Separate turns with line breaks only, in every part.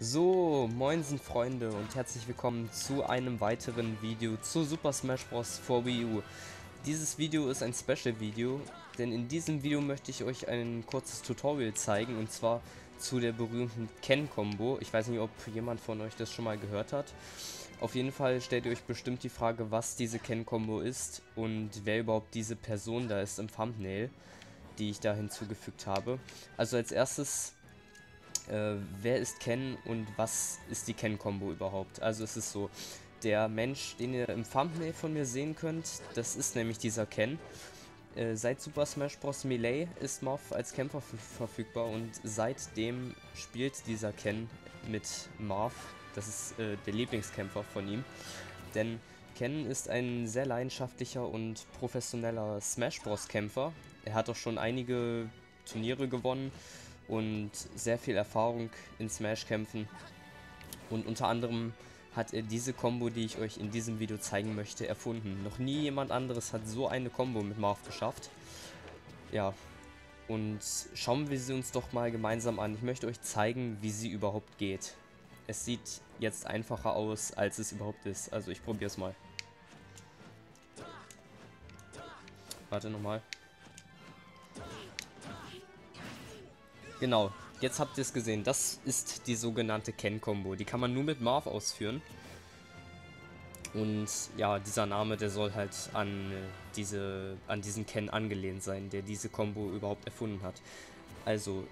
So, moinsen Freunde und herzlich willkommen zu einem weiteren Video zu Super Smash Bros. for Wii U. Dieses Video ist ein Special Video, denn in diesem Video möchte ich euch ein kurzes Tutorial zeigen und zwar zu der berühmten Ken-Kombo. Ich weiß nicht, ob jemand von euch das schon mal gehört hat. Auf jeden Fall stellt ihr euch bestimmt die Frage, was diese Ken-Kombo ist und wer überhaupt diese Person da ist im Thumbnail, die ich da hinzugefügt habe. Also als erstes äh, wer ist Ken und was ist die Ken-Kombo überhaupt. Also es ist so, der Mensch, den ihr im Thumbnail von mir sehen könnt, das ist nämlich dieser Ken. Äh, seit Super Smash Bros. Melee ist Morph als Kämpfer verfügbar und seitdem spielt dieser Ken mit Marth. Das ist äh, der Lieblingskämpfer von ihm. Denn Ken ist ein sehr leidenschaftlicher und professioneller Smash Bros. Kämpfer. Er hat auch schon einige Turniere gewonnen und sehr viel Erfahrung in Smash-Kämpfen. Und unter anderem hat er diese Combo, die ich euch in diesem Video zeigen möchte, erfunden. Noch nie jemand anderes hat so eine Combo mit Marv geschafft. Ja, und schauen wir sie uns doch mal gemeinsam an. Ich möchte euch zeigen, wie sie überhaupt geht. Es sieht jetzt einfacher aus, als es überhaupt ist. Also ich probiere es mal. Warte nochmal. Genau, jetzt habt ihr es gesehen. Das ist die sogenannte Ken-Kombo. Die kann man nur mit Marv ausführen. Und ja, dieser Name, der soll halt an, äh, diese, an diesen Ken angelehnt sein, der diese Combo überhaupt erfunden hat. Also,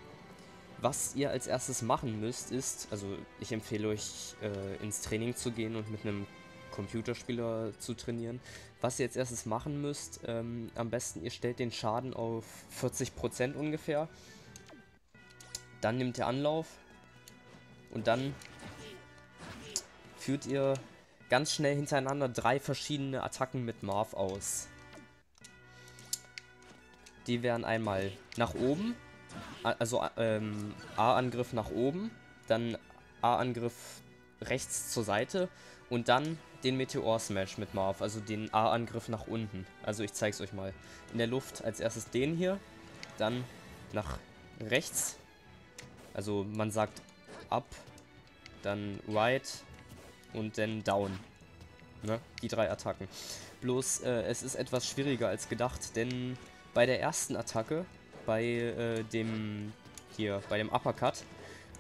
was ihr als erstes machen müsst, ist, also ich empfehle euch äh, ins Training zu gehen und mit einem Computerspieler zu trainieren. Was ihr als erstes machen müsst, ähm, am besten ihr stellt den Schaden auf 40% ungefähr dann nimmt ihr Anlauf. Und dann führt ihr ganz schnell hintereinander drei verschiedene Attacken mit Marv aus. Die wären einmal nach oben, also ähm, A-Angriff nach oben, dann A-Angriff rechts zur Seite und dann den Meteor Smash mit Marv, also den A-Angriff nach unten. Also ich zeig's euch mal. In der Luft als erstes den hier, dann nach rechts also man sagt up, dann right und dann down. Ne? Die drei Attacken. Bloß äh, es ist etwas schwieriger als gedacht, denn bei der ersten Attacke, bei äh, dem hier, bei dem Uppercut,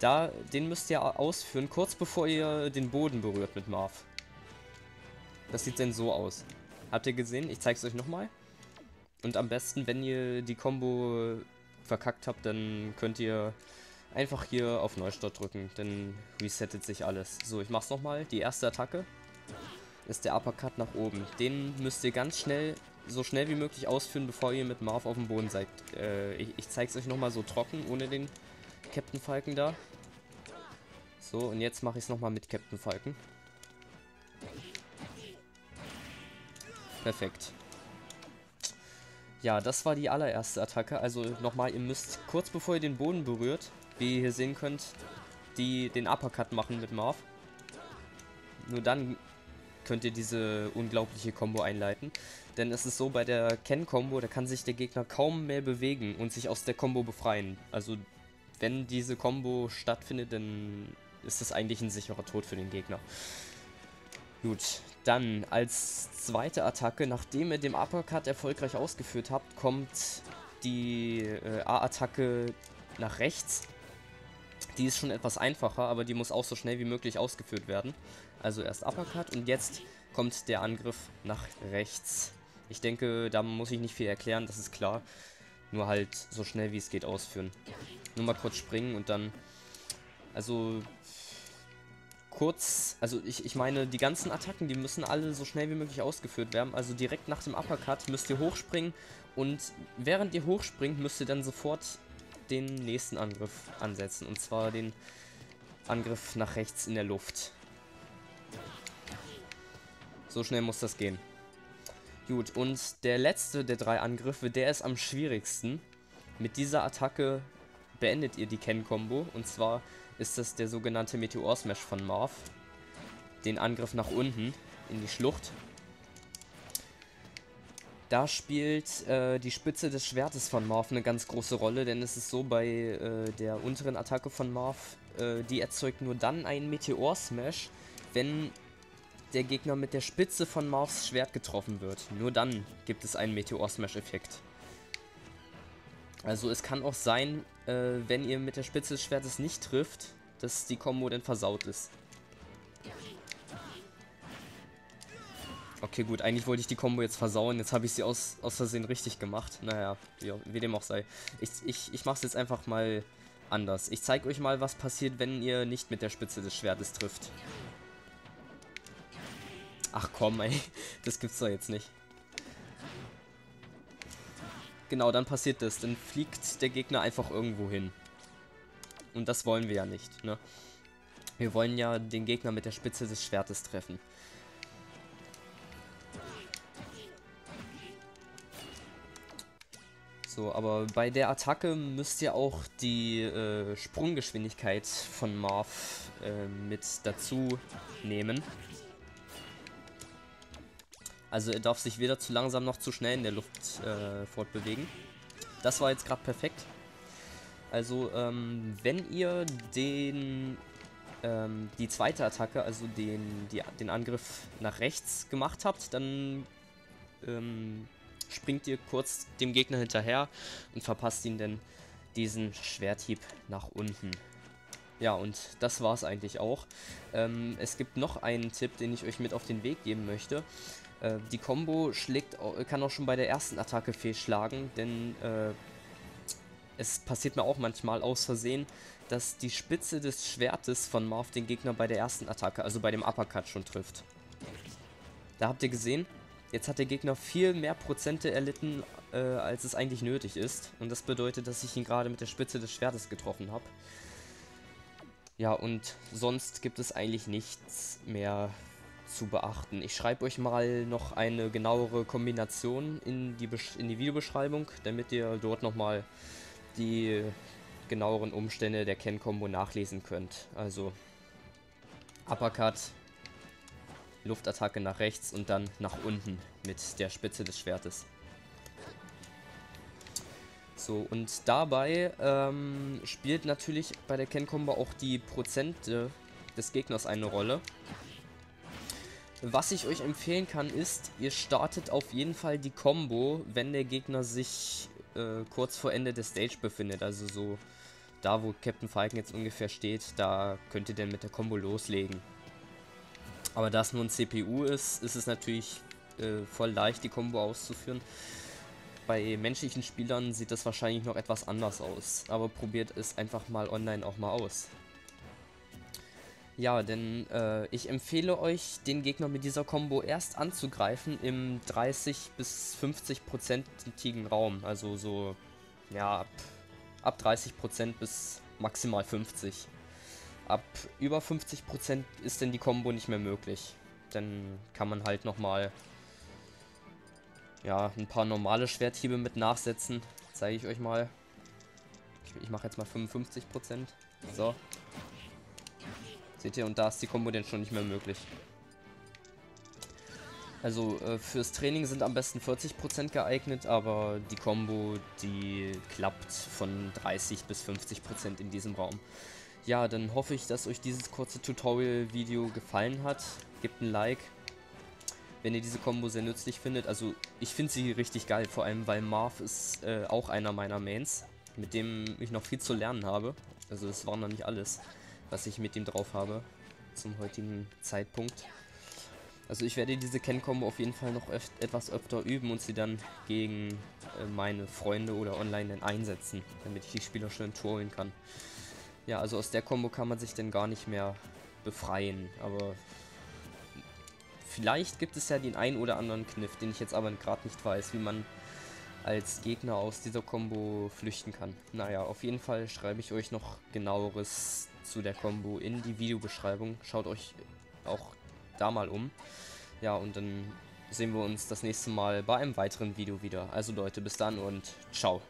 da, den müsst ihr ausführen, kurz bevor ihr den Boden berührt mit Marv. Das sieht denn so aus. Habt ihr gesehen? Ich zeig's euch nochmal. Und am besten, wenn ihr die Combo verkackt habt, dann könnt ihr Einfach hier auf Neustart drücken, dann resettet sich alles. So, ich mach's nochmal. Die erste Attacke ist der Uppercut nach oben. Den müsst ihr ganz schnell, so schnell wie möglich ausführen, bevor ihr mit Marv auf dem Boden seid. Äh, ich, ich zeig's euch nochmal so trocken, ohne den Captain Falken da. So, und jetzt mache ich es nochmal mit Captain Falken. Perfekt. Ja, das war die allererste Attacke. Also nochmal, ihr müsst kurz bevor ihr den Boden berührt, wie ihr hier sehen könnt, die den Uppercut machen mit Marv. Nur dann könnt ihr diese unglaubliche Combo einleiten. Denn es ist so, bei der Ken-Combo, da kann sich der Gegner kaum mehr bewegen und sich aus der Combo befreien. Also, wenn diese Combo stattfindet, dann ist das eigentlich ein sicherer Tod für den Gegner. Gut, dann als zweite Attacke, nachdem ihr den Uppercut erfolgreich ausgeführt habt, kommt die äh, A-Attacke nach rechts die ist schon etwas einfacher, aber die muss auch so schnell wie möglich ausgeführt werden. Also erst Uppercut und jetzt kommt der Angriff nach rechts. Ich denke, da muss ich nicht viel erklären, das ist klar. Nur halt so schnell wie es geht ausführen. Nur mal kurz springen und dann... Also... Kurz, also ich, ich meine, die ganzen Attacken, die müssen alle so schnell wie möglich ausgeführt werden. Also direkt nach dem Uppercut müsst ihr hochspringen und während ihr hochspringt, müsst ihr dann sofort den nächsten Angriff ansetzen. Und zwar den Angriff nach rechts in der Luft. So schnell muss das gehen. Gut, und der letzte der drei Angriffe, der ist am schwierigsten. Mit dieser Attacke beendet ihr die Ken-Kombo. Und zwar ist das der sogenannte Meteor Smash von Marv. Den Angriff nach unten in die Schlucht. Da spielt äh, die Spitze des Schwertes von Marv eine ganz große Rolle, denn es ist so bei äh, der unteren Attacke von Marv, äh, die erzeugt nur dann einen Meteor-Smash, wenn der Gegner mit der Spitze von Marvs Schwert getroffen wird. Nur dann gibt es einen Meteor-Smash-Effekt. Also es kann auch sein, äh, wenn ihr mit der Spitze des Schwertes nicht trifft, dass die Combo dann versaut ist. Okay, gut, eigentlich wollte ich die Combo jetzt versauen. Jetzt habe ich sie aus, aus Versehen richtig gemacht. Naja, wie, wie dem auch sei. Ich, ich, ich mache es jetzt einfach mal anders. Ich zeige euch mal, was passiert, wenn ihr nicht mit der Spitze des Schwertes trifft. Ach komm, ey. Das gibt's doch jetzt nicht. Genau, dann passiert das. Dann fliegt der Gegner einfach irgendwo hin. Und das wollen wir ja nicht, ne? Wir wollen ja den Gegner mit der Spitze des Schwertes treffen. So, aber bei der Attacke müsst ihr auch die äh, Sprunggeschwindigkeit von Marv äh, mit dazu nehmen. Also er darf sich weder zu langsam noch zu schnell in der Luft äh, fortbewegen. Das war jetzt gerade perfekt. Also ähm, wenn ihr den ähm, die zweite Attacke, also den, die, den Angriff nach rechts gemacht habt, dann ähm, springt ihr kurz dem Gegner hinterher und verpasst ihn dann diesen Schwerthieb nach unten. Ja, und das war es eigentlich auch. Ähm, es gibt noch einen Tipp, den ich euch mit auf den Weg geben möchte. Äh, die Combo schlägt, kann auch schon bei der ersten Attacke fehlschlagen, denn äh, es passiert mir auch manchmal aus Versehen, dass die Spitze des Schwertes von Marv den Gegner bei der ersten Attacke, also bei dem Uppercut schon trifft. Da habt ihr gesehen, Jetzt hat der Gegner viel mehr Prozente erlitten, äh, als es eigentlich nötig ist. Und das bedeutet, dass ich ihn gerade mit der Spitze des Schwertes getroffen habe. Ja, und sonst gibt es eigentlich nichts mehr zu beachten. Ich schreibe euch mal noch eine genauere Kombination in die, Besch in die Videobeschreibung, damit ihr dort nochmal die genaueren Umstände der Ken-Kombo nachlesen könnt. Also Uppercut, Luftattacke nach rechts und dann nach unten mit der Spitze des Schwertes. So, und dabei ähm, spielt natürlich bei der Ken-Combo auch die Prozente des Gegners eine Rolle. Was ich euch empfehlen kann, ist, ihr startet auf jeden Fall die Combo, wenn der Gegner sich äh, kurz vor Ende der Stage befindet. Also so da, wo Captain Falcon jetzt ungefähr steht, da könnt ihr dann mit der Combo loslegen. Aber da es nur ein CPU ist, ist es natürlich äh, voll leicht, die Combo auszuführen. Bei menschlichen Spielern sieht das wahrscheinlich noch etwas anders aus. Aber probiert es einfach mal online auch mal aus. Ja, denn äh, ich empfehle euch, den Gegner mit dieser Combo erst anzugreifen im 30 bis 50%igen Raum. Also so, ja, ab, ab 30% bis maximal 50. Ab über 50% ist denn die Combo nicht mehr möglich. Dann kann man halt nochmal ja, ein paar normale Schwerthiebe mit nachsetzen. Zeige ich euch mal. Ich, mache jetzt mal 55%. So. Seht ihr, und da ist die Combo dann schon nicht mehr möglich. Also äh, fürs Training sind am besten 40% geeignet, aber die Combo, die klappt von 30 bis 50% in diesem Raum. Ja, dann hoffe ich, dass euch dieses kurze Tutorial-Video gefallen hat. Gebt ein Like, wenn ihr diese Combo sehr nützlich findet. Also ich finde sie richtig geil, vor allem weil Marv ist äh, auch einer meiner Mains, mit dem ich noch viel zu lernen habe. Also das war noch nicht alles, was ich mit ihm drauf habe zum heutigen Zeitpunkt. Also ich werde diese Ken-Kombo auf jeden Fall noch öf etwas öfter üben und sie dann gegen äh, meine Freunde oder online dann einsetzen, damit ich die Spieler schön trollen kann. Ja, also aus der Combo kann man sich dann gar nicht mehr befreien, aber vielleicht gibt es ja den einen oder anderen Kniff, den ich jetzt aber gerade nicht weiß, wie man als Gegner aus dieser Combo flüchten kann. Naja, auf jeden Fall schreibe ich euch noch genaueres zu der Combo in die Videobeschreibung. Schaut euch auch da mal um. Ja, und dann sehen wir uns das nächste Mal bei einem weiteren Video wieder. Also Leute, bis dann und ciao.